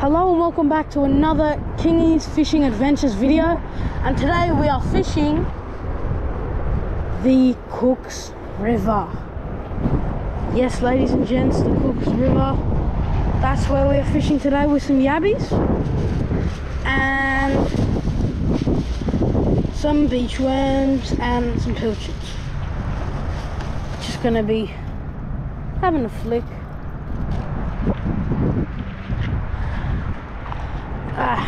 Hello and welcome back to another Kingy's Fishing Adventures video and today we are fishing the Cooks River. Yes ladies and gents, the Cooks River. That's where we're fishing today with some yabbies and some beach worms and some pilchards. Just gonna be having a flick Ah.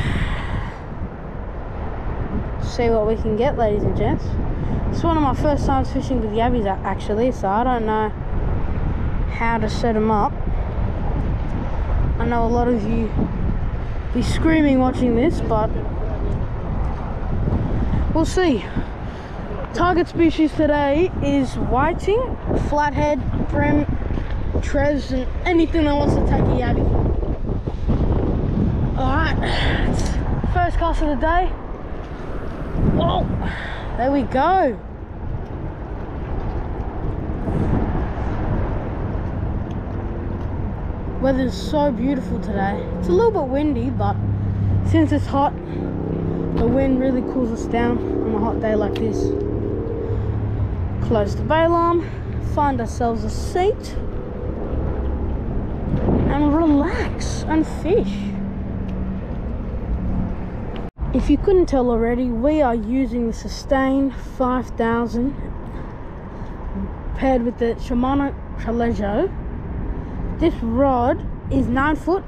see what we can get, ladies and gents. It's one of my first times fishing with yabbies, actually, so I don't know how to set them up. I know a lot of you be screaming watching this, but we'll see. Target species today is whiting, flathead, bream, tres, and anything that wants to take a yabby. Alright, first cast of the day. Whoa, there we go. Weather's so beautiful today. It's a little bit windy, but since it's hot, the wind really cools us down on a hot day like this. Close the bail arm, find ourselves a seat, and relax and fish. If you couldn't tell already, we are using the Sustain 5000 paired with the Shimano Tralejo. This rod is 9 foot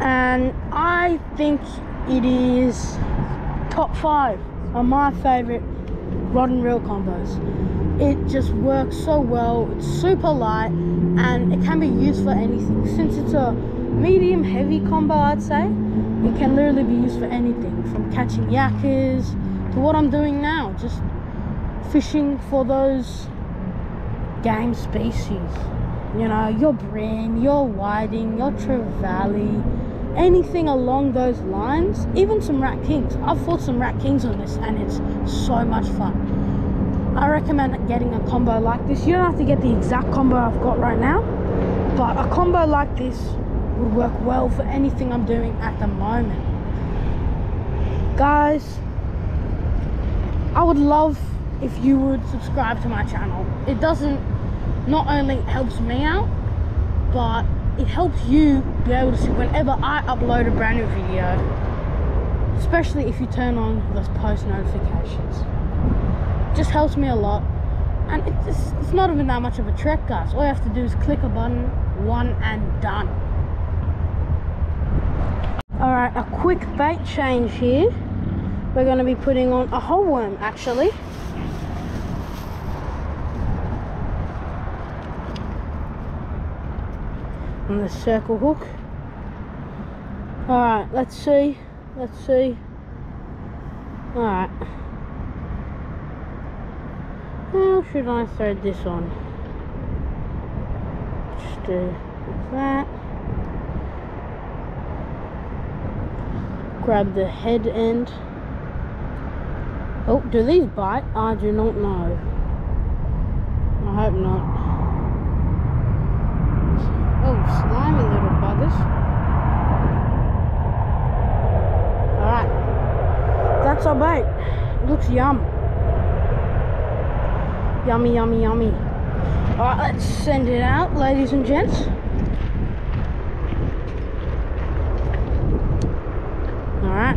and I think it is top 5 of my favourite rod and reel combos. It just works so well, it's super light and it can be used for anything. Since it's a medium heavy combo I'd say, it can literally be used for anything from catching yakkers to what I'm doing now, just fishing for those game species. You know, your bream, your whiting, your trevally, anything along those lines, even some rat kings. I've fought some rat kings on this and it's so much fun. I recommend getting a combo like this. You don't have to get the exact combo I've got right now, but a combo like this would work well for anything I'm doing at the moment. Guys, I would love if you would subscribe to my channel. It doesn't, not only helps me out, but it helps you be able to see whenever I upload a brand new video, especially if you turn on those post notifications. Just helps me a lot. And it's, just, it's not even that much of a trek, guys. All you have to do is click a button, one and done. Alright, a quick bait change here. We're going to be putting on a whole worm actually. On the circle hook. Alright, let's see. Let's see. Alright. How should I thread this on? Just do that. grab the head end. Oh, do these bite? I do not know. I hope not. Oh, slimy little buggers. Alright. That's our bait. Looks yum. Yummy, yummy, yummy. Alright, let's send it out, ladies and gents. Alright.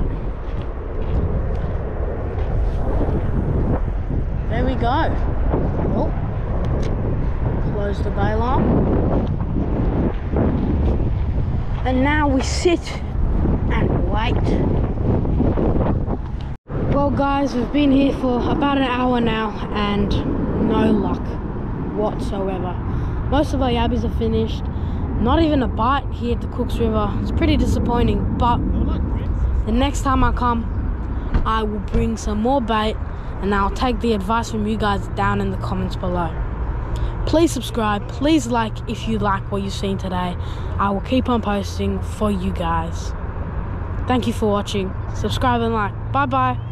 There we go. Oh. Close the bail arm. And now we sit and wait. Well guys, we've been here for about an hour now and no luck whatsoever. Most of our yabbies are finished. Not even a bite here at the Cooks River. It's pretty disappointing, but the next time I come, I will bring some more bait and I'll take the advice from you guys down in the comments below. Please subscribe, please like if you like what you've seen today. I will keep on posting for you guys. Thank you for watching. Subscribe and like. Bye bye.